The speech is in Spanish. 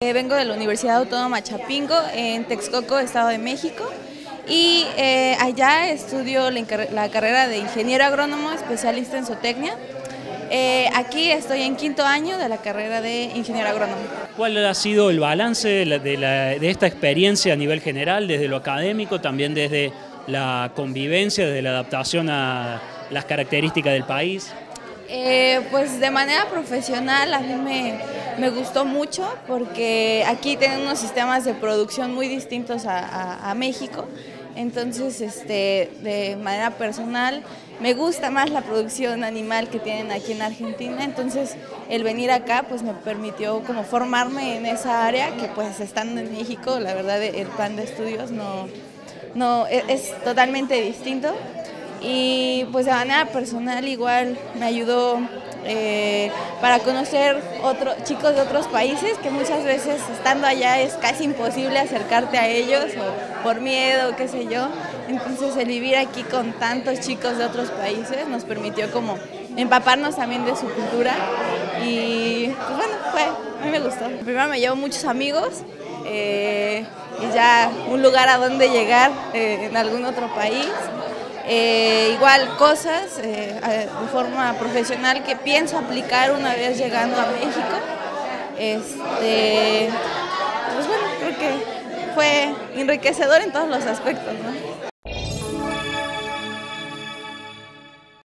Eh, vengo de la Universidad Autónoma Chapingo en Texcoco, Estado de México y eh, allá estudio la, carrera de ingeniero agrónomo especialista en zootecnia. Eh, aquí estoy en quinto año de la carrera de ingeniero agrónomo. ¿Cuál ha sido el balance de, de, esta experiencia a nivel general, desde lo académico, también desde la convivencia, desde la adaptación a las características del país? pues de manera profesional a mí me, me gustó mucho porque aquí tienen unos sistemas de producción muy distintos a, México. Entonces, este, de manera personal, me gusta más la producción animal que tienen aquí en Argentina. Entonces, el venir acá, pues me permitió como formarme en esa área que, pues, estando en México, la verdad, el plan de estudios no, no e, es totalmente distinto. Y, pues, de manera personal, igual me ayudó eh, para conocer otros chicos de otros países que muchas veces estando allá es casi imposible acercarte a ellos o por miedo, qué sé yo. Entonces el vivir aquí con tantos chicos de otros países nos permitió como empaparnos también de su cultura y pues bueno, fue, a mí me gustó. Primero me llevo muchos amigos eh, y ya un lugar a donde llegar eh, en algún otro país. Eh, igual cosas eh, de forma profesional que pienso aplicar una vez llegando a México. Este, pues bueno, creo que fue enriquecedor en todos los aspectos.